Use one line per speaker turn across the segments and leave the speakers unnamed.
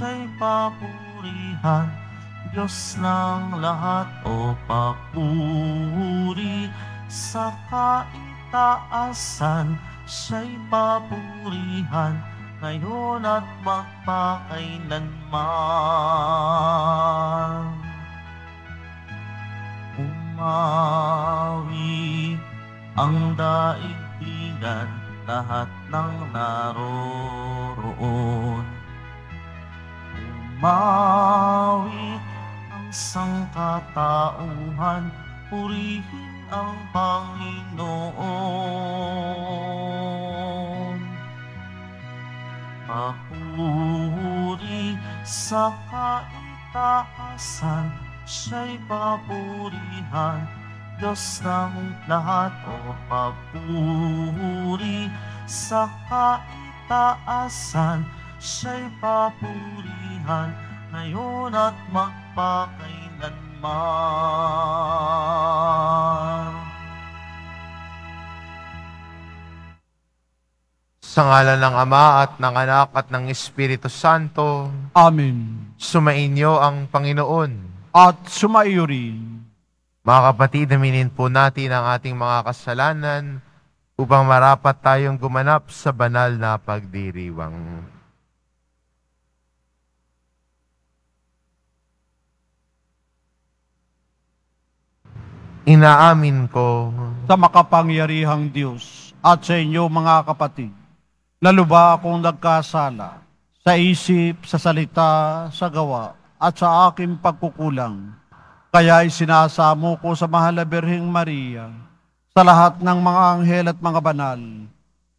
siya'y papurihan. Diyos ng lahat o papuri sa kaitaasan, siya'y papurihan ngayon at magpakailanman. Umawi ang daigdigan, lahat ng naroroon. Umawi ang sangkatauhan, purihin ang Panginoon. Papuri sa kaitaasan, siya'y papurihan. Diyos ng lahat o papuri sa kaitaasan, siya'y papurihan ngayon at magpakailanman.
Sa ngala ng Ama at ng Anak at ng Espiritu Santo,
Amen.
sumainyo ang Panginoon.
At sumaiyo rin.
Mga kapatid, aminin po natin ang ating mga kasalanan upang marapat tayong gumanap sa banal na pagdiriwang. Inaamin ko
sa makapangyarihang Diyos at sa inyo mga kapatid. Lalo ba akong nagkasala sa isip, sa salita, sa gawa, at sa aking pagkukulang. Kaya isinasamo ko sa mahal na Birheng Maria, sa lahat ng mga anghel at mga banal,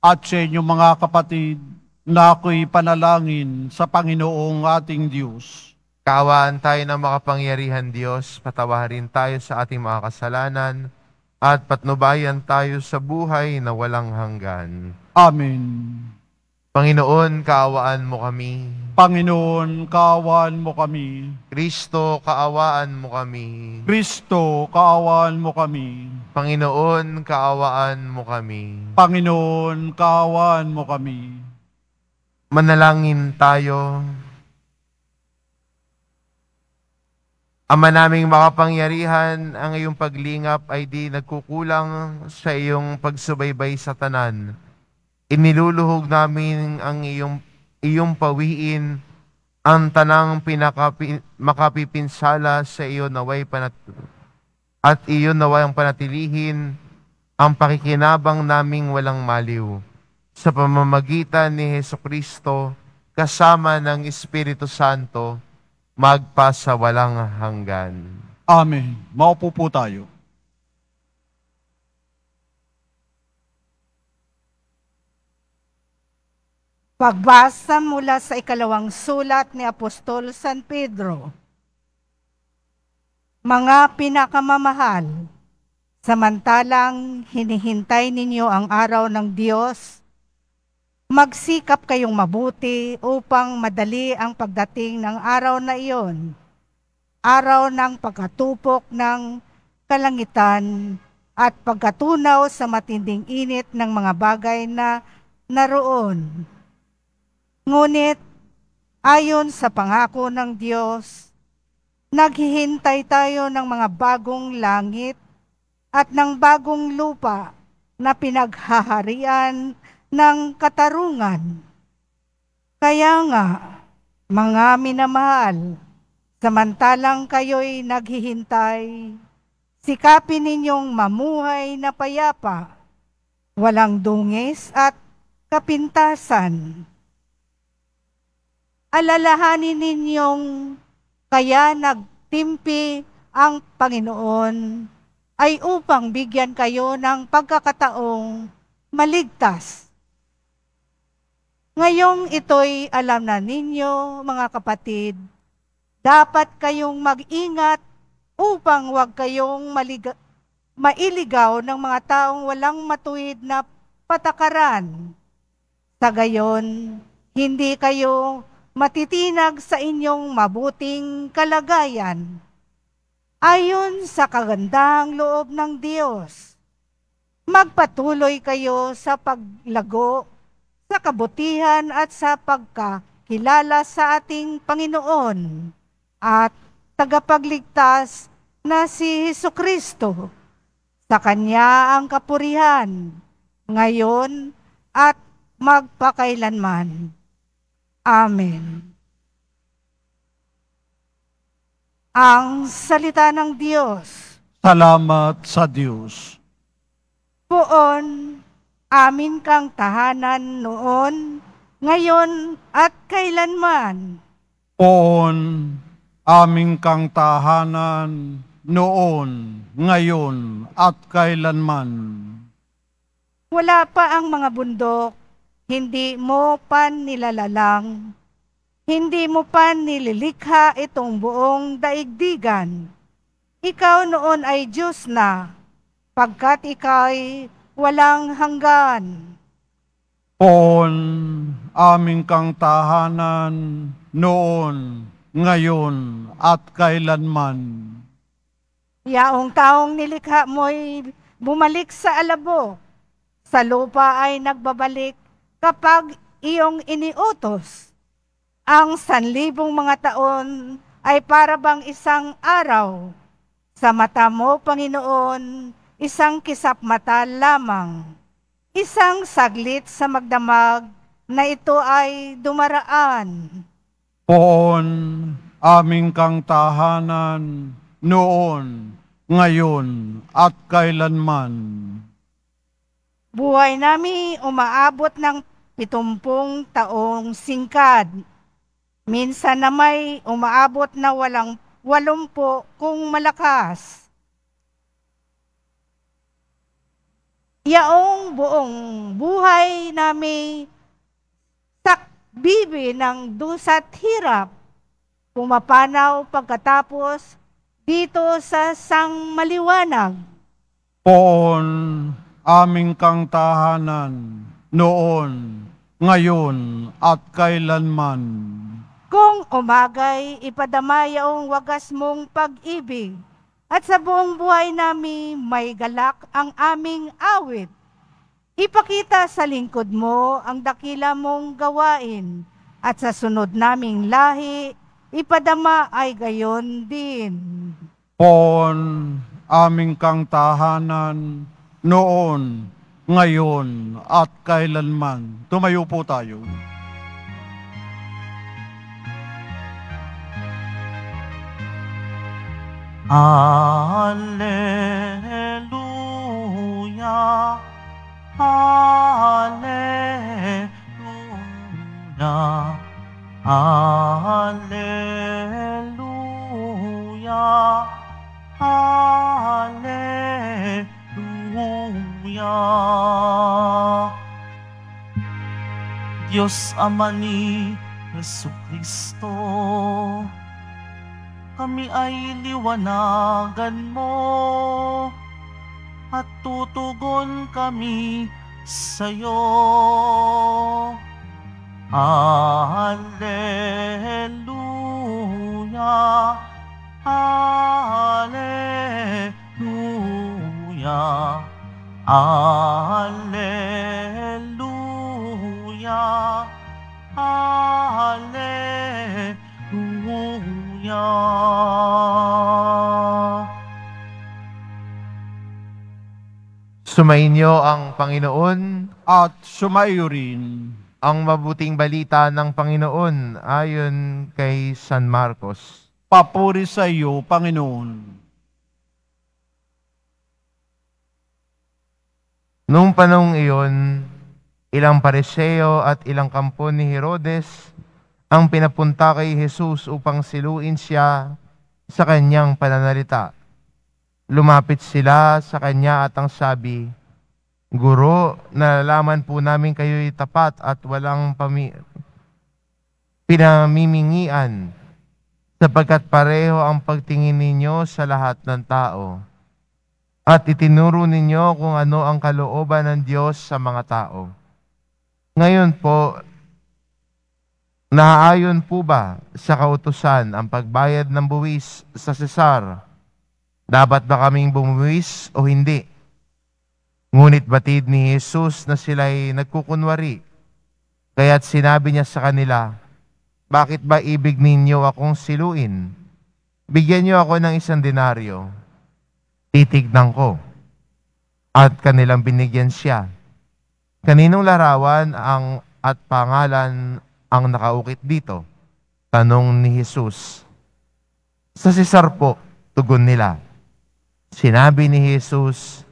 at sa inyo mga kapatid, na ako'y panalangin sa Panginoong ating Diyos.
Kaawaan tayo ng makapangyarihan Diyos, patawarin tayo sa ating mga kasalanan, at patnubayan tayo sa buhay na walang hanggan.
Amen.
Panginoon, kaawaan mo kami.
Panginoon, kaawaan mo kami.
Kristo, kaawaan mo kami.
Kristo, kaawaan mo kami.
Panginoon, kaawaan mo kami.
Panginoon, kaawaan mo kami.
Manalangin tayo. Ama naming makapangyarihan, ang iyong paglingap ay di nagkukulang sa iyong pagsubaybay sa tanan. Iniluluhog namin ang iyong, iyong pawiin, ang tanang pinakapi, makapipinsala sa iyo naway panat at iyon naway ang panatilihin ang pakikinabang naming walang maliw sa pamamagitan ni Heso Kristo kasama ng Espiritu Santo magpasa walang hanggan.
Amen. Maupo po tayo.
Pagbasa mula sa ikalawang sulat ni Apostol San Pedro. Mga pinakamamahal, samantalang hinihintay ninyo ang araw ng Diyos, magsikap kayong mabuti upang madali ang pagdating ng araw na iyon, araw ng pagkatupok ng kalangitan at pagkatunaw sa matinding init ng mga bagay na naroon. Ngunit, ayon sa pangako ng Diyos, naghihintay tayo ng mga bagong langit at ng bagong lupa na pinaghaharian ng katarungan. Kaya nga, mga minamahal, samantalang kayo'y naghihintay, sikapin ninyong mamuhay na payapa, walang dungis at kapintasan alalahanin ninyong kaya nagtimpi ang Panginoon ay upang bigyan kayo ng pagkakataong maligtas. Ngayong ito'y alam na ninyo, mga kapatid, dapat kayong mag-ingat upang huwag kayong maliga- mailigaw ng mga taong walang matuwid na patakaran. Sa gayon, hindi kayo matitinag sa inyong mabuting kalagayan. Ayon sa kagandahang loob ng Diyos, magpatuloy kayo sa paglago, sa kabutihan at sa pagkakilala sa ating Panginoon at tagapagligtas na si Heso Kristo. Sa Kanya ang kapurihan, ngayon at magpakailanman. Amen. Ang salita ng Diyos.
Salamat sa Diyos.
Poon, amin kang tahanan noon, ngayon at kailanman.
Poon, aming kang tahanan, noon, ngayon, at kailanman.
Wala pa ang mga bundok, hindi mo pa nilalalang, hindi mo pa nililikha itong buong daigdigan. Ikaw noon ay Diyos na, pagkat ika'y walang hanggan.
Poon, aming kang tahanan, noon, ngayon, at kailanman.
Yaong taong nilikha mo'y bumalik sa alabo. Sa lupa ay nagbabalik kapag iyong iniutos. Ang sanlibong mga taon ay para bang isang araw. Sa mata mo, Panginoon, isang kisap mata lamang. Isang saglit sa magdamag na ito ay dumaraan.
Poon, aming kang tahanan, noon, ngayon, at kailanman.
Buhay namin umaabot ng pitumpung taong singkad. Minsan na may umaabot na walang walumpo kung malakas. Yaong buong buhay namin sakbibi ng dusa't hirap, pumapanaw pagkatapos dito sa sang maliwanag.
Poon, aming kang tahanan, noon, ngayon, at kailanman.
Kung umagay, ipadamay ang wagas mong pag-ibig. At sa buong buhay namin, may galak ang aming awit. Ipakita sa lingkod mo ang dakila mong gawain. At sa sunod naming lahi, ipadama ay gayon din.
Poon, aming kang tahanan, noon, ngayon, at kailanman. Tumayo po tayo.
Alleluia. Alleluia. Alleluia. Alleluia. Diyos Ama ni Yesu Kristo, kami ay liwanagan mo at tutugon kami sa iyo. Alleluia, Alleluia, Alleluia, Alleluia.
Sumainyo ang Panginoon,
At sumayo rin,
ang mabuting balita ng Panginoon ayon kay San Marcos.
papuri sa iyo, Panginoon.
Noong panong iyon, ilang pareseo at ilang kampo ni Herodes ang pinapunta kay Jesus upang siluin siya sa kanyang pananalita. Lumapit sila sa kanya at ang sabi, Guro, nalalaman po namin kayo'y tapat at walang pami- pinamimingian sapagkat pareho ang pagtingin ninyo sa lahat ng tao at itinuro ninyo kung ano ang kalooban ng Diyos sa mga tao. Ngayon po, naaayon po ba sa kautusan ang pagbayad ng buwis sa Cesar? Dapat ba kaming bumuwis o hindi? Ngunit batid ni Jesus na sila'y nagkukunwari. Kaya't sinabi niya sa kanila, bakit ba ibig ninyo akong siluin? Bigyan niyo ako ng isang denaryo. Titignan ko. At kanilang binigyan siya. Kaninong larawan ang at pangalan ang nakaukit dito? Tanong ni Jesus. Sa Cesar po, tugon nila. Sinabi ni Jesus,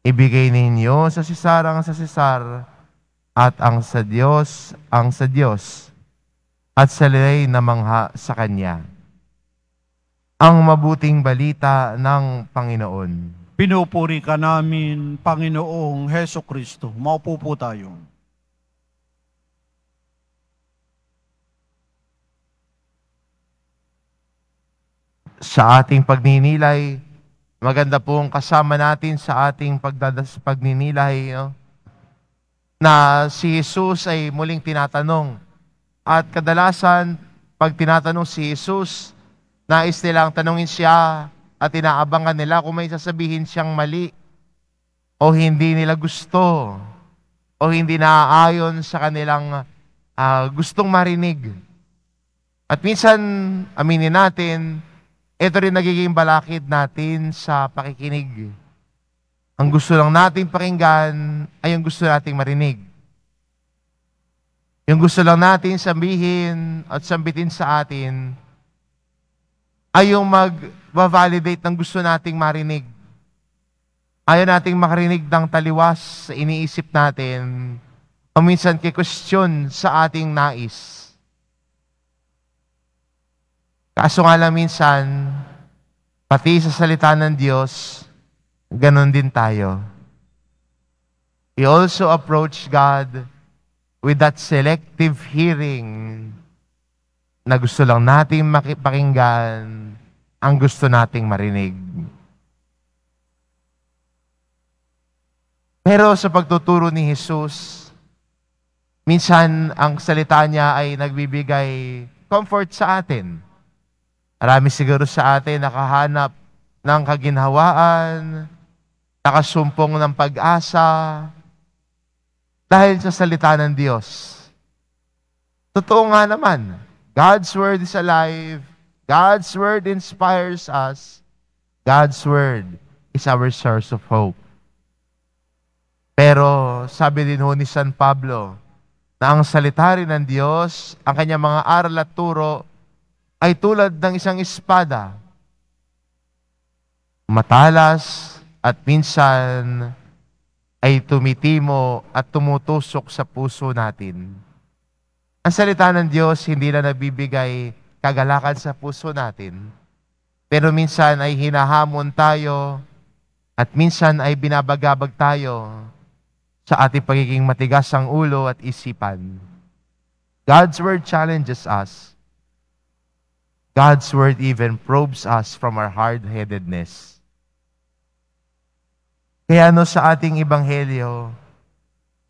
ibigay ninyo sa Cesar ang sa Cesar at ang sa Diyos ang sa Diyos at sa lay na mangha sa Kanya. Ang mabuting balita ng Panginoon.
Pinupuri ka namin, Panginoong Heso Kristo. Maupo po tayo.
Sa ating pagninilay, maganda pong kasama natin sa ating pagdadas pagninilay no? na si Jesus ay muling tinatanong. At kadalasan, pag tinatanong si Jesus, nais nilang tanungin siya at inaabangan nila kung may sasabihin siyang mali o hindi nila gusto o hindi naaayon sa kanilang ah, gustong marinig. At minsan, aminin natin, ito rin nagiging balakid natin sa pakikinig. Ang gusto lang nating pakinggan ay yung gusto nating marinig. Yung gusto lang natin sabihin at sambitin sa atin ay yung mag-validate ng gusto nating marinig. Ayaw nating makarinig ng taliwas sa iniisip natin o minsan kay question sa ating nais. Kaso nga lang minsan, pati sa salita ng Diyos, ganon din tayo. We also approach God with that selective hearing na gusto lang nating makipakinggan ang gusto nating marinig. Pero sa pagtuturo ni Jesus, minsan ang salita niya ay nagbibigay comfort sa atin. Marami siguro sa atin nakahanap ng kaginhawaan, nakasumpong ng pag-asa, dahil sa salita ng Diyos. Totoo nga naman, God's Word is alive, God's Word inspires us, God's Word is our source of hope. Pero sabi din ni San Pablo, na ang salita rin ng Diyos, ang kanyang mga aral at turo, ay tulad ng isang espada. Matalas at minsan ay tumitimo at tumutusok sa puso natin. Ang salita ng Diyos hindi na nabibigay kagalakan sa puso natin, pero minsan ay hinahamon tayo at minsan ay binabagabag tayo sa ating pagiging matigas ang ulo at isipan. God's Word challenges us. God's Word even probes us from our hard-headedness. Kaya no sa ating ebanghelyo,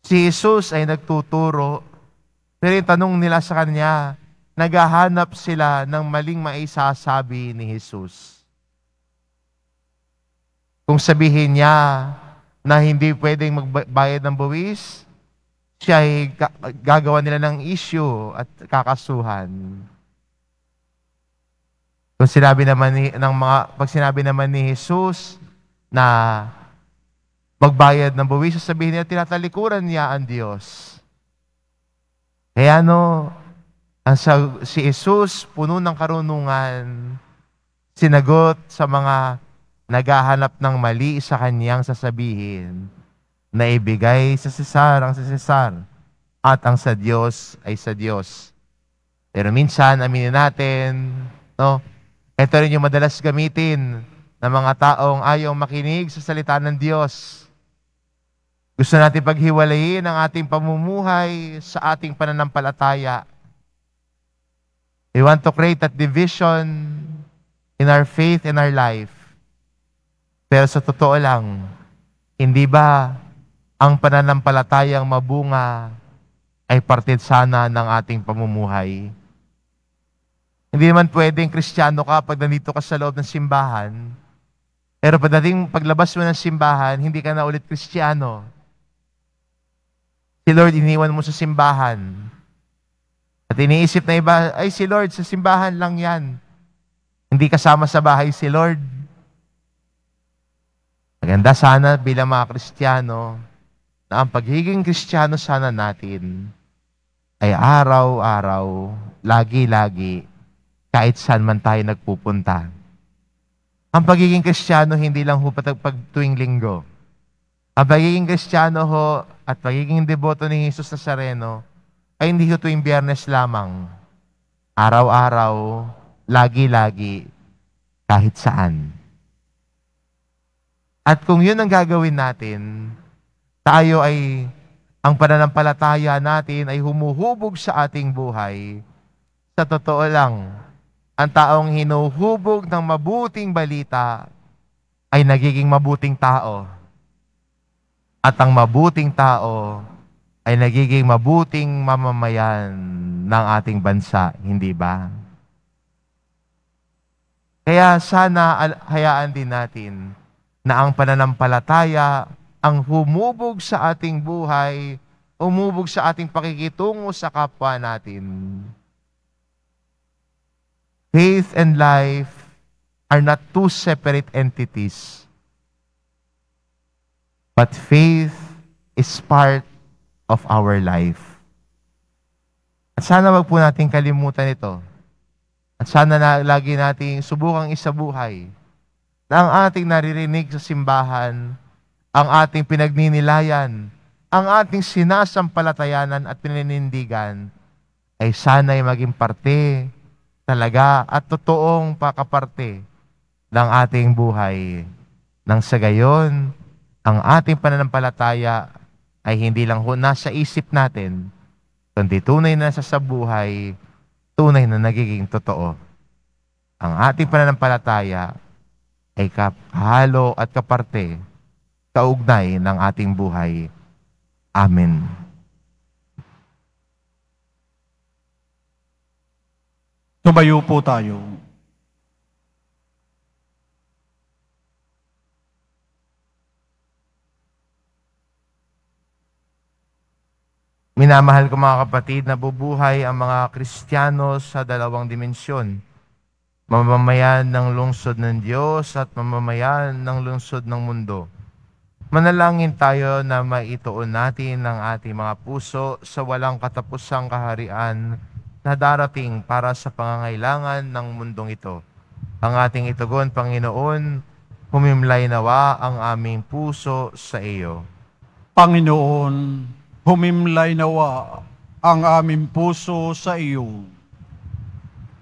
si Jesus ay nagtuturo, pero yung tanong nila sa kanya, naghahanap sila ng maling maisasabi ni Jesus. Kung sabihin niya na hindi pwedeng magbayad ng buwis, siya ay gagawa nila ng issue at kakasuhan. Kung sinabi naman ni, ng mga, pag sinabi naman ni Jesus na magbayad ng buwis, sabihin niya, tinatalikuran niya ang Diyos. Kaya no, ang sa, si Jesus, puno ng karunungan, sinagot sa mga naghahanap ng mali sa kanyang sasabihin, na ibigay sa Cesar ang sa Cesar, at ang sa Diyos ay sa Diyos. Pero minsan, aminin natin, no, ito rin yung madalas gamitin ng mga taong ayaw makinig sa salita ng Diyos. Gusto natin paghiwalayin ang ating pamumuhay sa ating pananampalataya. We want to create that division in our faith and our life. Pero sa totoo lang, hindi ba ang pananampalatayang mabunga ay partid sana ng ating pamumuhay? Hindi naman pwedeng kristyano ka pag nandito ka sa loob ng simbahan, pero pagdating paglabas mo ng simbahan, hindi ka na ulit kristyano. Si Lord iniwan mo sa simbahan. At iniisip na iba, ay si Lord, sa simbahan lang yan. Hindi kasama sa bahay si Lord. Maganda sana bilang mga Kristiyano na ang pagiging Kristiyano sana natin ay araw-araw, lagi-lagi, kahit saan man tayo nagpupunta. Ang pagiging Kristiyano hindi lang ho patag pag tuwing linggo. Ang pagiging Kristiyano ho at pagiging deboto ni Jesus Nazareno ay hindi ho tuwing biyernes lamang. Araw-araw, lagi-lagi, kahit saan. At kung yun ang gagawin natin, tayo ay, ang pananampalataya natin ay humuhubog sa ating buhay. Sa totoo lang, ang taong hinuhubog ng mabuting balita ay nagiging mabuting tao. At ang mabuting tao ay nagiging mabuting mamamayan ng ating bansa, hindi ba? Kaya sana hayaan din natin na ang pananampalataya ang humubog sa ating buhay, umubog sa ating pakikitungo sa kapwa natin. Faith and life are not two separate entities. But faith is part of our life. At sana wag po natin kalimutan ito. At sana na lagi nating subukang isabuhay na ang ating naririnig sa simbahan, ang ating pinagninilayan, ang ating sinasampalatayanan at pininindigan ay sana'y maging parte talaga at totoong pakaparte ng ating buhay. Nang sa gayon, ang ating pananampalataya ay hindi lang ho nasa isip natin, kundi tunay na sa buhay, tunay na nagiging totoo. Ang ating pananampalataya ay kahalo at kaparte, kaugnay ng ating buhay. Amen.
Tumayo po tayo.
Minamahal ko mga kapatid, nabubuhay ang mga Kristiyano sa dalawang dimensyon. Mamamayan ng lungsod ng Diyos at mamamayan ng lungsod ng mundo. Manalangin tayo na maituon natin ang ating mga puso sa walang katapusang kaharian na darating para sa pangangailangan ng mundong ito. Ang ating itugon, Panginoon, humimlay nawa ang aming puso sa iyo.
Panginoon, humimlay nawa ang aming puso sa iyo.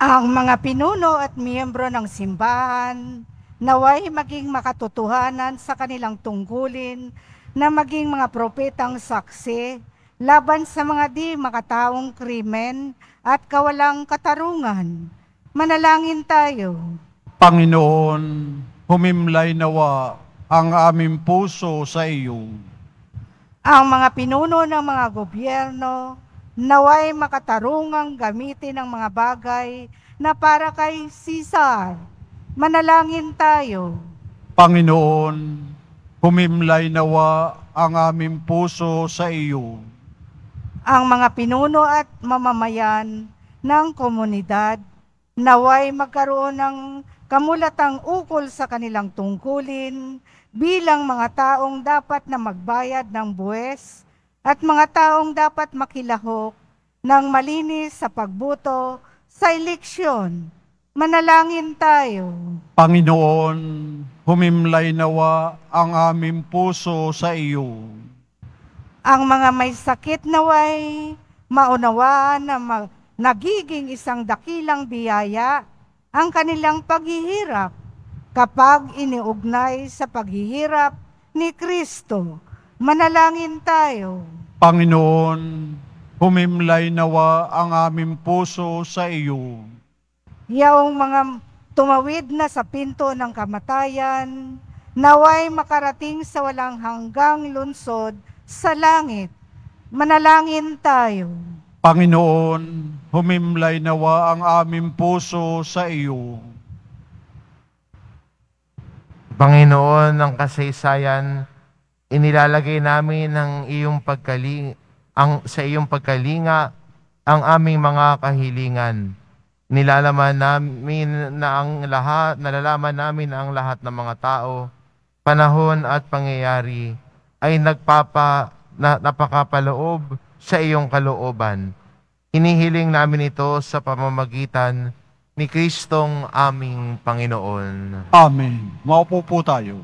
Ang mga pinuno at miyembro ng simbahan naway maging makatotohanan sa kanilang tungkulin na maging mga propetang saksi laban sa mga di makataong krimen at kawalang katarungan. Manalangin tayo.
Panginoon, humimlay nawa ang aming puso sa iyo.
Ang mga pinuno ng mga gobyerno naway makatarungang gamitin ang mga bagay na para kay Caesar. Manalangin tayo.
Panginoon, humimlay nawa ang aming puso sa iyo.
Ang mga pinuno at mamamayan ng komunidad naway magkaroon ng kamulatang ukol sa kanilang tungkulin bilang mga taong dapat na magbayad ng buwes at mga taong dapat makilahok ng malinis sa pagbuto sa eleksyon. Manalangin tayo.
Panginoon, humimlay nawa ang aming puso sa iyo.
Ang mga may sakit naway maunawaan na ma- nagiging isang dakilang biyaya ang kanilang paghihirap kapag iniugnay sa paghihirap ni Kristo. Manalangin tayo.
Panginoon, humimlay nawa ang aming puso sa iyo.
Yaong mga tumawid na sa pinto ng kamatayan, naway makarating sa walang hanggang lunsod sa langit. Manalangin tayo.
Panginoon, humimlay nawa ang aming puso sa iyo.
Panginoon ng kasaysayan, inilalagay namin ang iyong pagkaling ang sa iyong pagkalinga ang aming mga kahilingan. Nilalaman namin na ang lahat, nalalaman namin na ang lahat ng mga tao, panahon at pangyayari ay nagpapa na, napakapaloob sa iyong kalooban. Hinihiling namin ito sa pamamagitan ni Kristong aming Panginoon.
Amen. Maupo po tayo.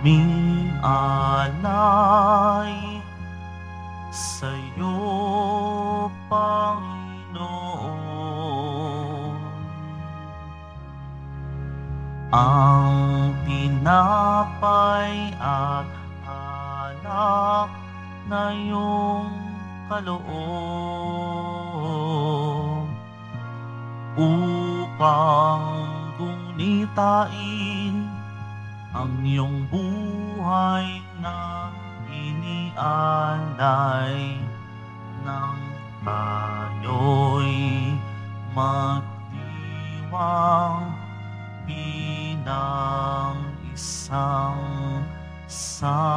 Aming alay sa'yo, Panginoon. Ang tinapay at alak na iyong kaloob upang gunitain ang iyong buhay na inialay ng tayo'y magdiwang bilang isang sambayanan.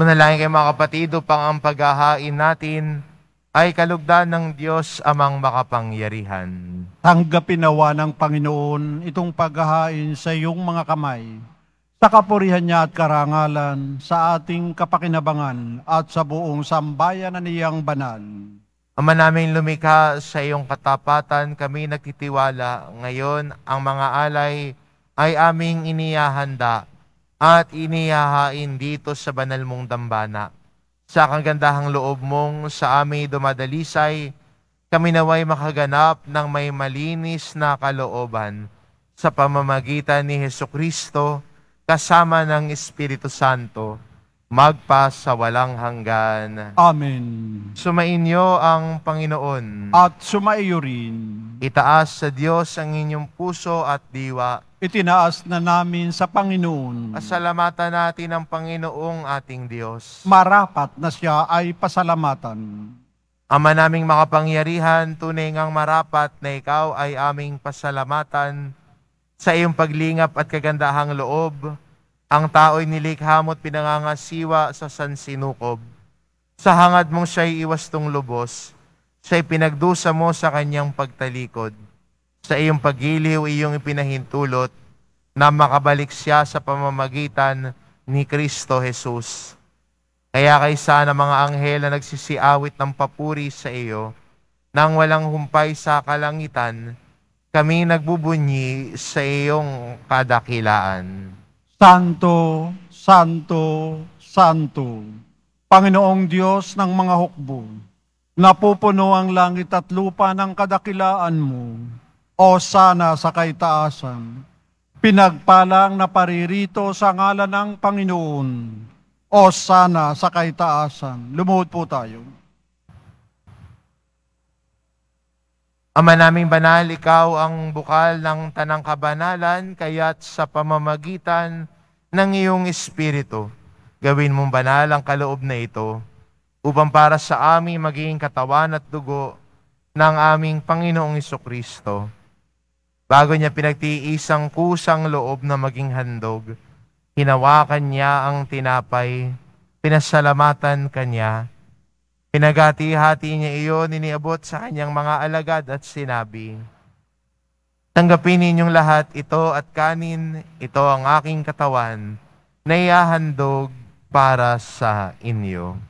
Manalangin kayo mga kapatid upang ang paghahain natin ay kalugdan ng Diyos amang makapangyarihan.
Tanggapin nawa ng Panginoon itong paghahain sa iyong mga kamay, sa kapurihan niya at karangalan, sa ating kapakinabangan at sa buong sambayan na niyang banal.
Ama namin lumikha sa iyong katapatan, kami nagtitiwala. Ngayon, ang mga alay ay aming iniyahanda at inihahain dito sa banal mong dambana. Sa kagandahang loob mong sa aming dumadalisay, kami naway makaganap ng may malinis na kalooban sa pamamagitan ni Heso Kristo kasama ng Espiritu Santo, magpa sa walang hanggan.
Amen.
Sumainyo ang Panginoon.
At sumaiyo rin,
Itaas sa Diyos ang inyong puso at diwa.
itinaas na namin sa Panginoon.
Pasalamatan natin ang Panginoong ating Diyos.
Marapat na siya ay pasalamatan.
Ama naming makapangyarihan, tunay ngang marapat na ikaw ay aming pasalamatan sa iyong paglingap at kagandahang loob. Ang tao'y nilikha mo't pinangangasiwa sa sansinukob. Sa hangad mong siya'y iwastong lubos, siya'y pinagdusa mo sa kanyang pagtalikod. Sa iyong pagiliw, iyong ipinahintulot na makabalik siya sa pamamagitan ni Kristo Jesus. Kaya kaysa na mga anghel na nagsisiawit ng papuri sa iyo, nang walang humpay sa kalangitan, kami nagbubunyi sa iyong kadakilaan.
Santo, Santo, Santo, Panginoong Diyos ng mga hukbo, napupuno ang langit at lupa ng kadakilaan mo, o sana sa kaitaasan, pinagpalang na paririto sa ngalan ng Panginoon, o sana sa kaitaasan. Lumuhod po tayo.
Ama naming banal, ikaw ang bukal ng tanang kabanalan, kaya't sa pamamagitan ng iyong Espiritu, gawin mong banal ang kaloob na ito, upang para sa aming magiging katawan at dugo ng aming Panginoong Kristo. Bago niya pinagtiisang kusang loob na maging handog, hinawakan niya ang tinapay, pinasalamatan kanya, Pinagati-hati niya iyon, iniabot sa kanyang mga alagad at sinabi, Tanggapin ninyong lahat ito at kanin, ito ang aking katawan, na ihahandog para sa inyo.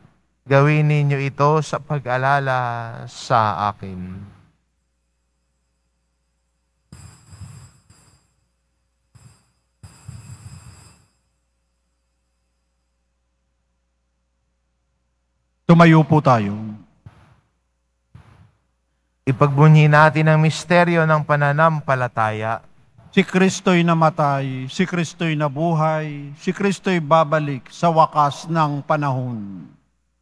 Gawin ninyo ito sa pag-alala sa akin.
Tumayo po tayo.
Ipagbunyi natin ang misteryo ng pananampalataya.
Si Kristo'y namatay, si Kristo'y nabuhay, si Kristo'y babalik sa wakas ng panahon.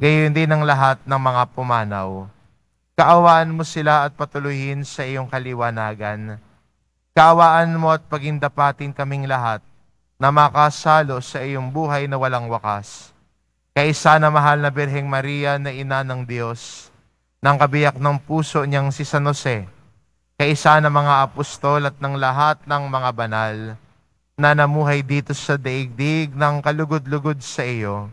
Gayon din ang lahat ng mga pumanaw. Kaawaan mo sila at patuloyin sa iyong kaliwanagan. Kaawaan mo at pagindapatin kaming lahat na makasalo sa iyong buhay na walang wakas. Kaisa na mahal na Birheng Maria na ina ng Diyos, ng kabiyak ng puso niyang si San Jose, kaisa ng mga apostol at ng lahat ng mga banal na namuhay dito sa daigdig ng kalugod-lugod sa iyo,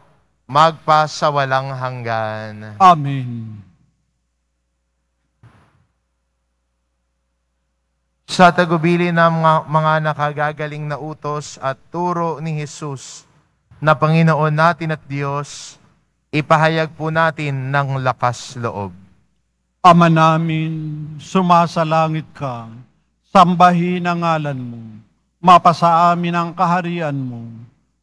magpa sa walang hanggan.
Amen.
Sa tagubili ng mga, mga nakagagaling na utos at turo ni Jesus na Panginoon natin at Diyos, ipahayag po natin ng lakas loob.
Ama namin, sumasalangit ka, sambahin ang ngalan mo, mapasa amin ang kaharian mo,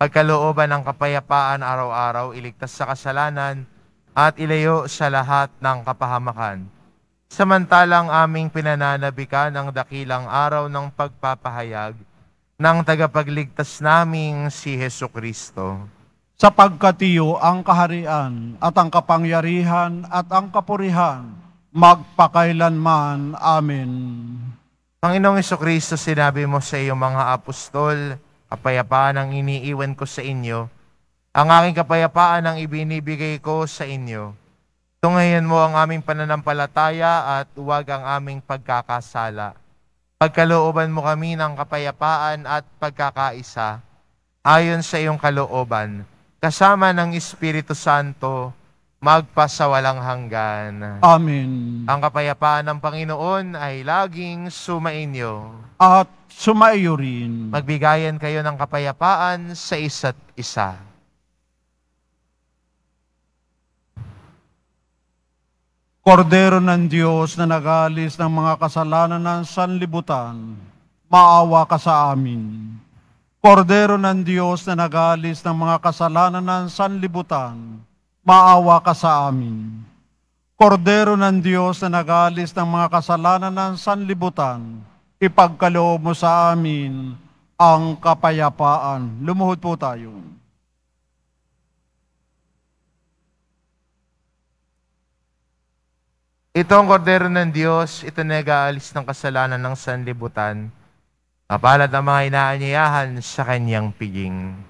pagkalooban ng kapayapaan araw-araw, iligtas sa kasalanan, at ilayo sa lahat ng kapahamakan. Samantalang aming pinananabikan ang dakilang araw ng pagpapahayag ng tagapagligtas naming si Heso Kristo.
Sapagkat iyo ang kaharian at ang kapangyarihan at ang kapurihan magpakailanman. Amen.
Panginoong Heso Kristo, sinabi mo sa iyong mga apostol, kapayapaan ang iniiwan ko sa inyo, ang aking kapayapaan ang ibinibigay ko sa inyo. Tungayan mo ang aming pananampalataya at huwag ang aming pagkakasala. Pagkalooban mo kami ng kapayapaan at pagkakaisa, ayon sa iyong kalooban, kasama ng Espiritu Santo, magpasawalang hanggan.
Amen.
Ang kapayapaan ng Panginoon ay laging sumainyo.
At sumaiyo rin.
Magbigayan kayo ng kapayapaan sa isa't isa.
Kordero ng Diyos na nagalis ng mga kasalanan ng sanlibutan, maawa ka sa amin. Kordero ng Diyos na nagalis ng mga kasalanan ng sanlibutan, maawa ka sa amin. Kordero ng Diyos na nagalis ng mga kasalanan ng sanlibutan, ipagkaloob mo sa amin ang kapayapaan. Lumuhod po tayo.
Ito ang kordero ng Diyos, ito nag-aalis ng kasalanan ng sanlibutan. Kapalad ang mga inaanyayahan sa kanyang piging.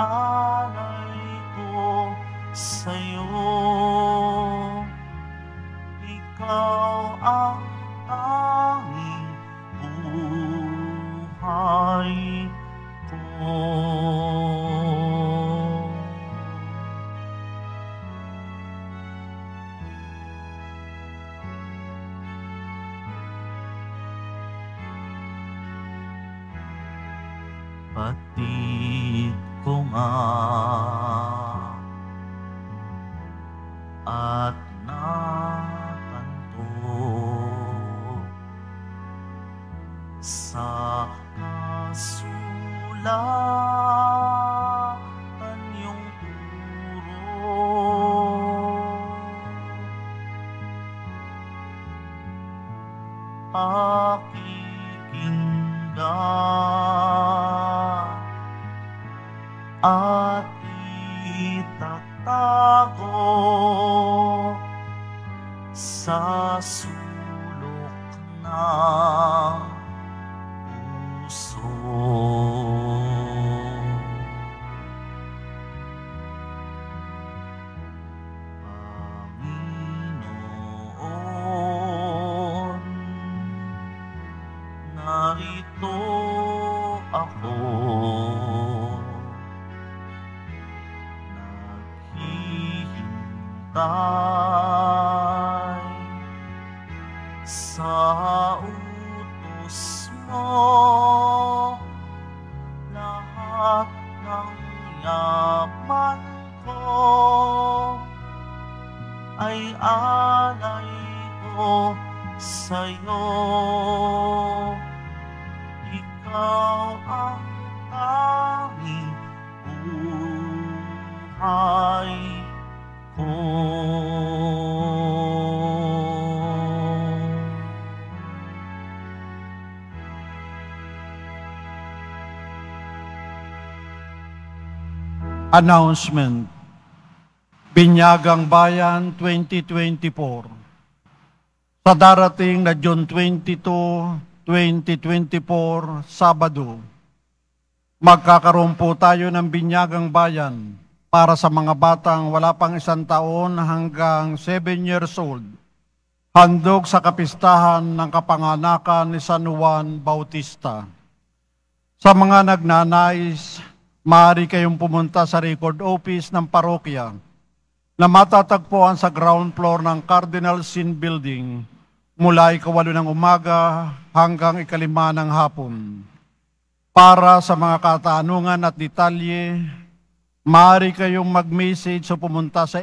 Alay ko sa'yo. Ng
Announcement. Binyagang Bayan 2024. Sa darating na June 22, 2024, Sabado, magkakaroon po tayo ng Binyagang Bayan para sa mga batang wala pang isang taon hanggang 7 years old. Handog sa kapistahan ng kapanganakan ni San Juan Bautista. Sa mga nagnanais, maaari kayong pumunta sa record office ng parokya. na matatagpuan sa ground floor ng Cardinal Sin Building mula ikawalo ng umaga hanggang ikalima ng hapon. Para sa mga katanungan at detalye, maaari kayong mag-message o pumunta sa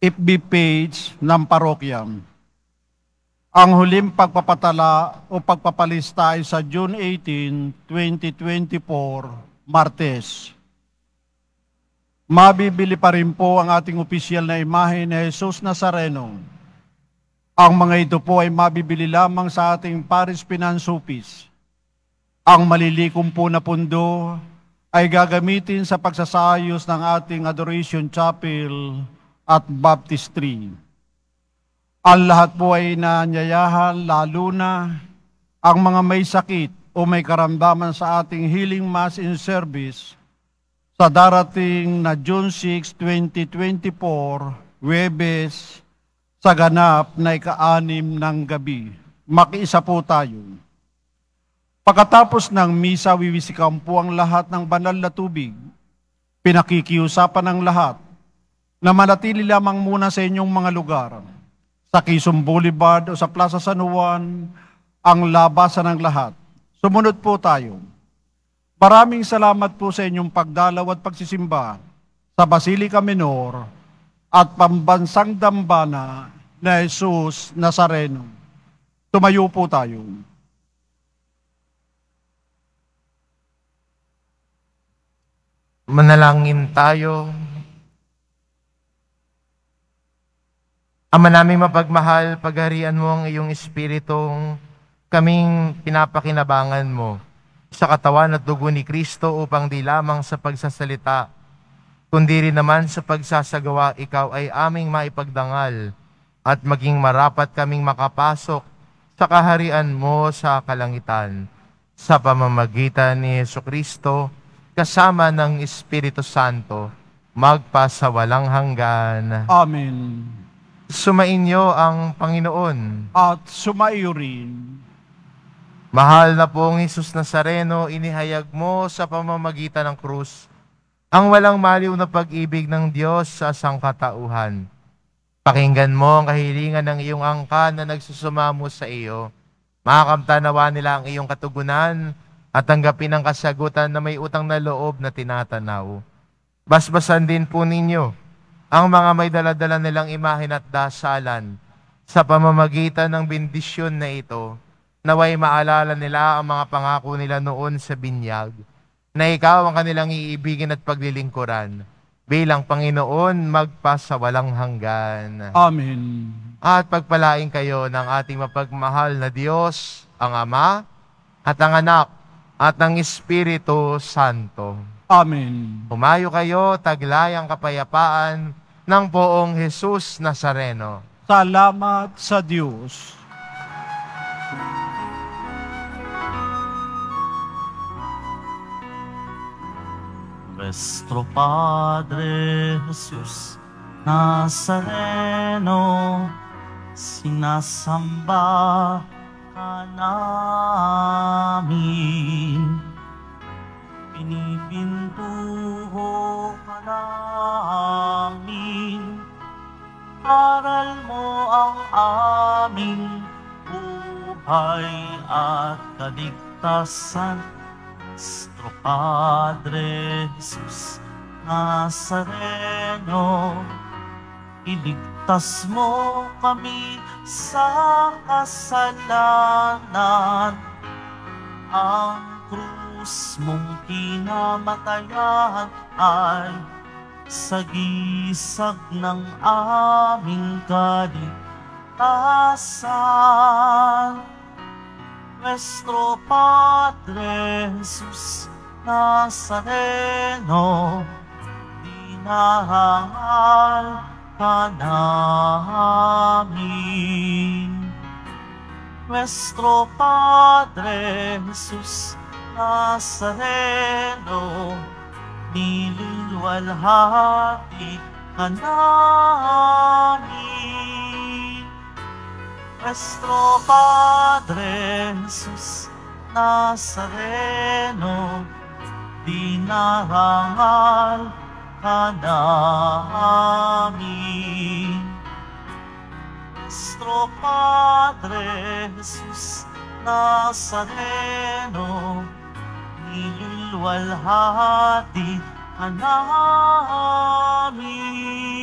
FB page ng parokya. Ang huling pagpapatala o pagpapalista ay sa June 18, 2024, Martes. Mabibili pa rin po ang ating opisyal na imahe ni Jesus Nazareno. Ang mga ito po ay mabibili lamang sa ating Paris Finance Office. Ang malilikom po na pundo ay gagamitin sa pagsasayos ng ating Adoration Chapel at baptistry. Ang lahat po ay nanyayahan lalo na ang mga may sakit o may karamdaman sa ating healing mass in service sa darating na June 6, 2024, Webes, sa ganap na ika-anim ng gabi. Makiisa po tayo. Pagkatapos ng misa, wiwisikan po ang lahat ng banal na tubig. Pinakikiusapan ng lahat na manatili lamang muna sa inyong mga lugar. Sa Quezon Boulevard o sa Plaza San Juan, ang labasan ng lahat. Sumunod po tayo. Maraming salamat po sa inyong pagdalaw at pagsisimba sa Basilica Minor at pambansang dambana na Jesus Nazareno. Tumayo po tayo.
Manalangin tayo. Ama naming mapagmahal, pagharian mo ang iyong espiritong kaming pinapakinabangan mo sa katawan at dugo ni Kristo upang di lamang sa pagsasalita, kundi rin naman sa pagsasagawa, ikaw ay aming maipagdangal at maging marapat kaming makapasok sa kaharian mo sa kalangitan sa pamamagitan ni Yesu Kristo kasama ng Espiritu Santo magpasawalang hanggan.
Amen.
Sumainyo ang Panginoon.
At sumaiyo rin.
Mahal na pong Jesus Nazareno, inihayag mo sa pamamagitan ng krus ang walang maliw na pag-ibig ng Diyos sa sangkatauhan. Pakinggan mo ang kahilingan ng iyong angka na nagsusumamo sa iyo. Makakamtanawa nila ang iyong katugunan at tanggapin ang kasagutan na may utang na loob na tinatanaw. Basbasan din po ninyo ang mga may daladala nilang imahin at dasalan sa pamamagitan ng bendisyon na ito, naway maalala nila ang mga pangako nila noon sa binyag, na ikaw ang kanilang iibigin at paglilingkuran, bilang Panginoon magpasawalang hanggan.
Amen.
At pagpalain kayo ng ating mapagmahal na Diyos, ang Ama, at ang Anak, at ang Espiritu Santo.
Amen.
Humayo kayo, taglay ang kapayapaan ng poong Jesus Nazareno.
Salamat sa Diyos.
Nuestro Padre Jesús Nazareno, sinasamba ka namin. Pinipintuho ka namin. Aral mo ang aming buhay at kaligtasan. Nuestro Padre Jesus Nazareno, iligtas mo kami sa kasalanan. Ang krus mong kinamatayan ay sagisag ng aming kaligtasan. Nuestro Padre Jesus Nazareno, dinarangal ka namin. Nuestro Padre Jesus Nazareno, niluluwalhati ka namin. Nuestro Padre Jesus Nazareno, dinarangal ka namin. Nuestro Padre Jesus Nazareno, nilulwalhati ka namin.